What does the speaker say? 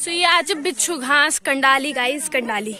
सो ये आज बिच्छू घास कंडाली गाइस कंडाली।